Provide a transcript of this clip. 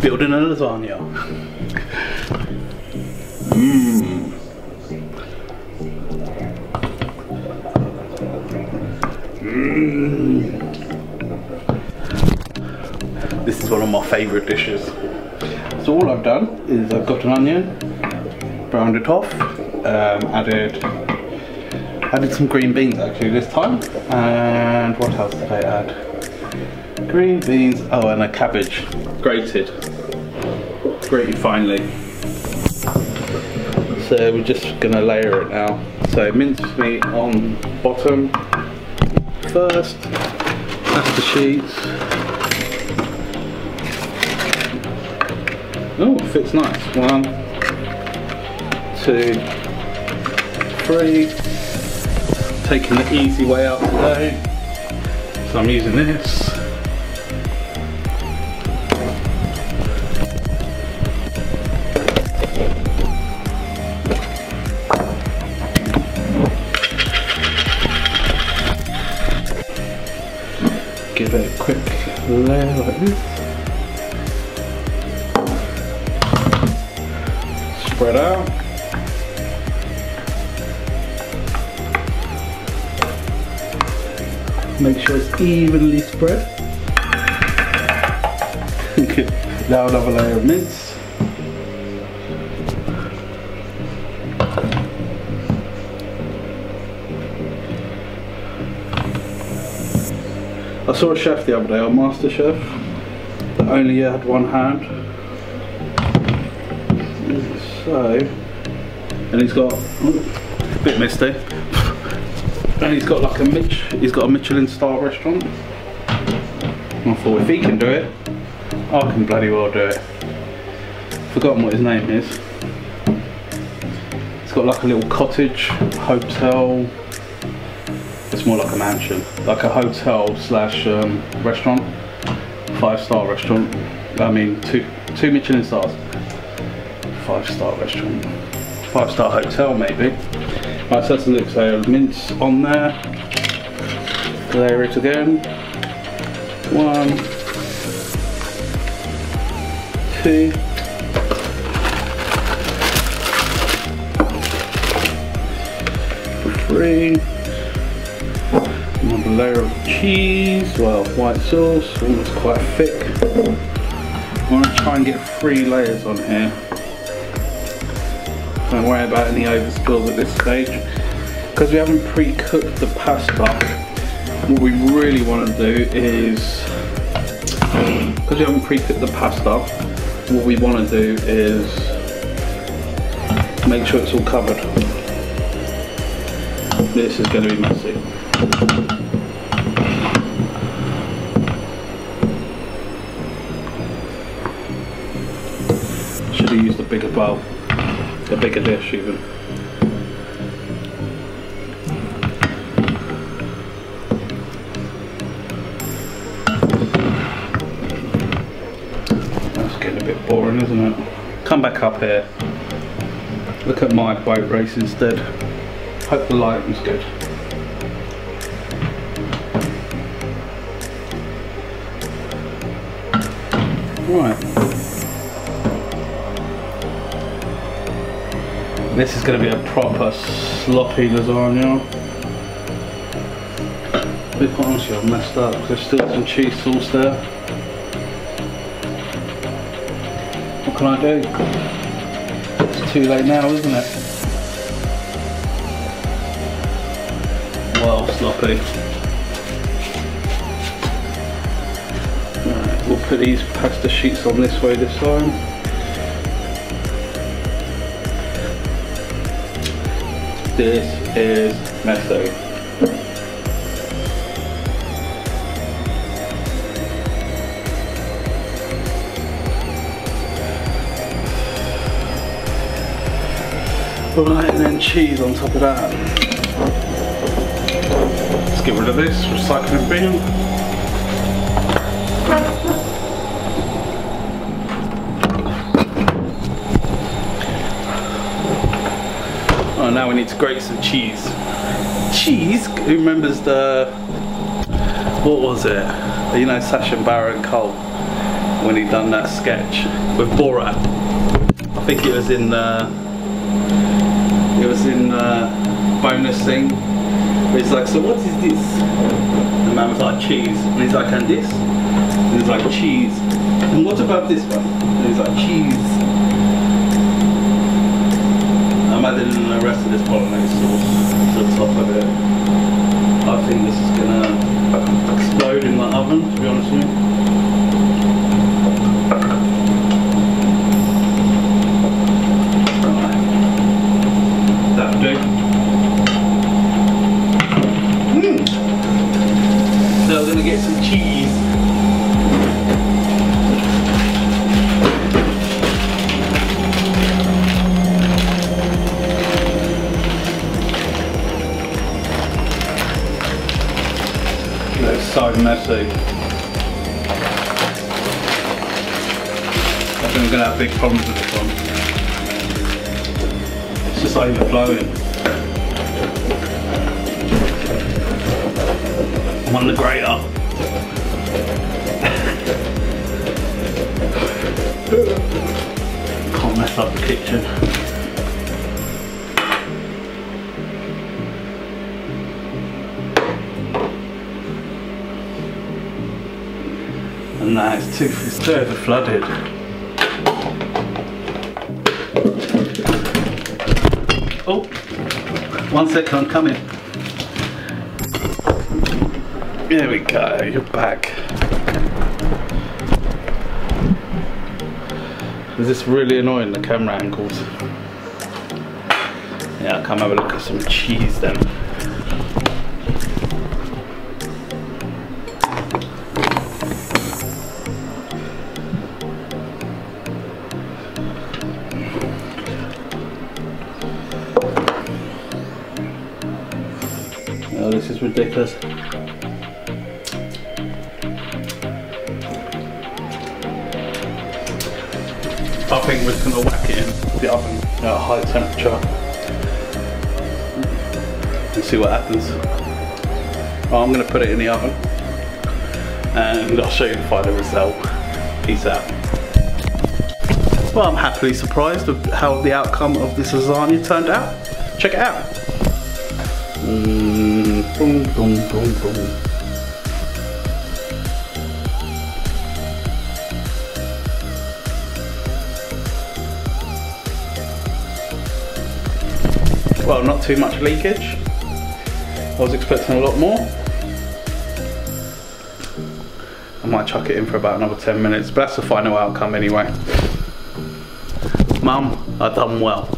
building a lasagna. Mmm. Mmm. This is one of my favourite dishes. So all I've done is I've got an onion, browned it off, um, added added some green beans actually this time, and what else did I add? Green beans, oh and a cabbage, grated, grated finely. So we're just gonna layer it now. So minced meat on bottom first, pasta sheets, Oh, fits nice. One, two, three. Taking the easy way out today. So I'm using this. Give it a quick layer like this. spread out. Make sure it's evenly spread. now another layer of mince. I saw a chef the other day on MasterChef that only had one hand so, and he's got a bit misty, and he's got like a Mitch, he's got a Michelin star restaurant. I thought if he can do it, I can bloody well do it. Forgotten what his name is. It's got like a little cottage, hotel. It's more like a mansion, like a hotel slash um, restaurant, five star restaurant. I mean, two two Michelin stars five star restaurant, five star hotel maybe. Right, so that's the look. So mince on there. Layer it again. One, two. Three. Layer of cheese, well, white sauce, almost quite thick. I want to try and get three layers on here. Don't worry about any overspills at this stage. Because we haven't pre-cooked the pasta, what we really want to do is, because we haven't pre-cooked the pasta, what we want to do is make sure it's all covered. This is going to be messy. Should have used a bigger bowl a bigger dish even. That's getting a bit boring isn't it? Come back up here. Look at my boat race instead. Hope the lighting's good. Right. This is going to be a proper sloppy lasagna. A bit honestly, I've messed up. There's still some cheese sauce there. What can I do? It's too late now, isn't it? Well, sloppy. Right, we'll put these pasta sheets on this way this time. This is messy. Right, and then cheese on top of that. Let's get rid of this recycling bin. Now we need to grate some cheese. Cheese? Who remembers the, what was it? You know Sacha Baron Cohen. when he done that sketch with Borat. I think it was in uh, it was in uh, bonus thing. He's like, so what is this? The man was like cheese, and he's like, and this? And he's like cheese. And what about this one? And he's like cheese. I'm adding the rest of this bolognese sauce to the top of it. I think this is gonna explode in the oven, to So messy. I think we're gonna have big problems with this one. It's just overflowing. I'm on the grater. Can't mess up the kitchen. And it's too, it's over flooded. Oh, one second, I'm coming. There we go, you're back. Is this really annoying, the camera angles? Yeah, I'll come have a look at some cheese then. Oh, this is ridiculous. I think we're just gonna whack it in the oven at a high temperature and see what happens. Well, I'm gonna put it in the oven and I'll show you the final result. Peace out. Well, I'm happily surprised with how the outcome of this lasagna turned out. Check it out. Mm, boom, boom, boom. Well, not too much leakage. I was expecting a lot more. I might chuck it in for about another 10 minutes, but that's the final outcome anyway. Mum, I done well.